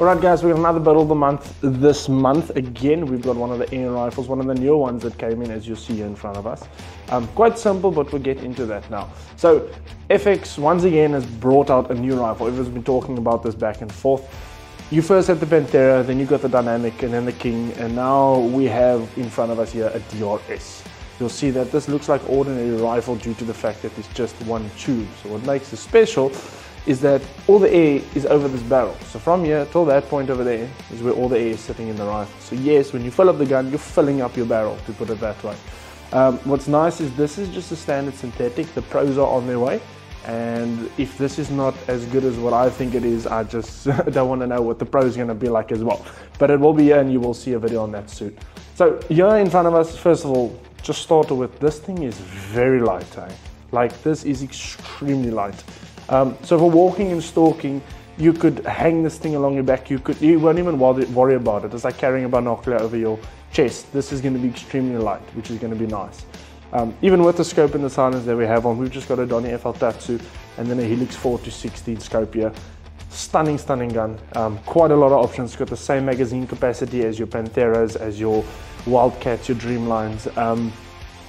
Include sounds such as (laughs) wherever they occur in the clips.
Alright guys, we got another battle of the month this month. Again, we've got one of the air rifles, one of the newer ones that came in as you see here in front of us. Um, quite simple, but we'll get into that now. So, FX once again has brought out a new rifle. Everyone's been talking about this back and forth. You first had the Panthera, then you got the Dynamic, and then the King, and now we have in front of us here a DRS. You'll see that this looks like ordinary rifle due to the fact that it's just one tube. So what makes it special is that all the air is over this barrel. So from here till that point over there is where all the air is sitting in the rifle. So yes, when you fill up the gun, you're filling up your barrel, to put it that way. Um, what's nice is this is just a standard synthetic. The pros are on their way. And if this is not as good as what I think it is, I just (laughs) don't want to know what the pro is going to be like as well. But it will be here and you will see a video on that soon. So here in front of us, first of all, just started with this thing is very light. Eh? Like this is extremely light. Um, so for walking and stalking, you could hang this thing along your back. You could you won't even worry about it. It's like carrying a binocular over your chest. This is going to be extremely light, which is going to be nice. Um, even with the scope and the silence that we have on, we've just got a Donny FL Tatsu and then a Helix 4 to 16 scope here. Stunning, stunning gun. Um, quite a lot of options. It's got the same magazine capacity as your Pantheras, as your Wildcats, your Dreamlines. Um,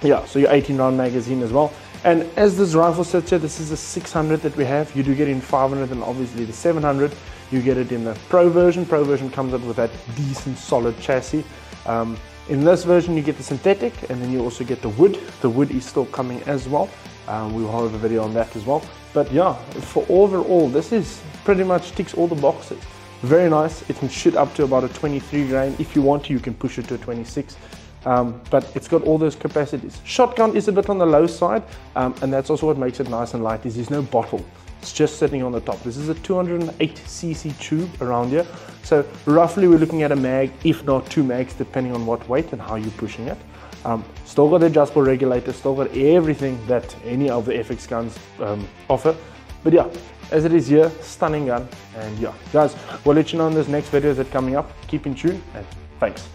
yeah, so your 18 round magazine as well. And as this rifle sits here, this is a 600 that we have. You do get in 500 and obviously the 700. You get it in the Pro version. Pro version comes up with that decent solid chassis. Um, in this version, you get the synthetic and then you also get the wood. The wood is still coming as well. Um, we will have a video on that as well. But yeah, for overall, this is pretty much ticks all the boxes. Very nice. It can shoot up to about a 23 grain. If you want to, you can push it to a 26. Um, but it's got all those capacities. Shotgun is a bit on the low side, um, and that's also what makes it nice and light, is there's no bottle. It's just sitting on the top. This is a 208cc tube around here. So roughly we're looking at a mag, if not two mags, depending on what weight and how you're pushing it. Um, still got the adjustable regulator, still got everything that any of the FX guns um, offer. But yeah, as it is here, stunning gun. And yeah, guys, we'll let you know in this next videos that coming up. Keep in tune and thanks.